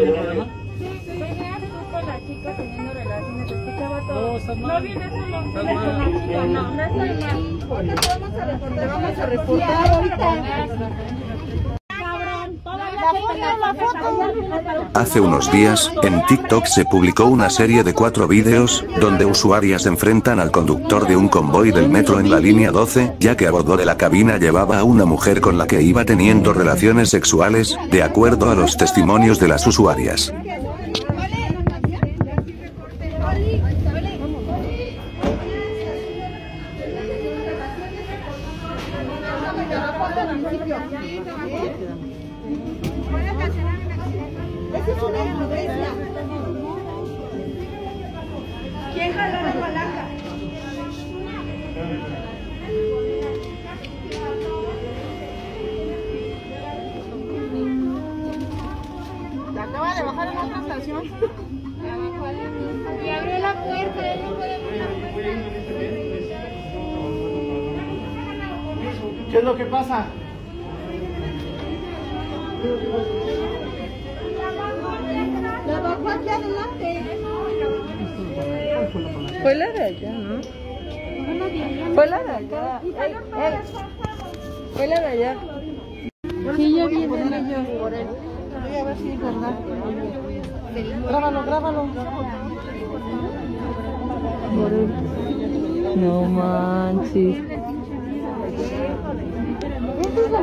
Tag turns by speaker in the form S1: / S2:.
S1: algún problema? Teniendo relaciones, todo. No, estás vienes solo, con la chica, no, no mal.
S2: Vamos a reportar, vamos a reportar ahorita.
S3: Hace unos días, en TikTok se publicó una serie de cuatro vídeos, donde usuarias enfrentan al conductor de un convoy del metro en la línea 12, ya que a bordo de la cabina llevaba a una mujer con la que iba teniendo relaciones sexuales, de acuerdo a los testimonios de las usuarias.
S1: ¿Quién jaló la palanca?
S2: La de bajar estación.
S1: Abrió la puerta, él no puede.
S4: ¿Qué es lo que pasa?
S2: La bajó aquí adelante.
S5: Fue la de allá, ¿no? Fue la de allá. Ey, ey. Fue la de allá. Sí, ya vienen ellos.
S2: Voy a ver si es verdad. Grábalo, grábalo.
S5: No manches.
S2: Es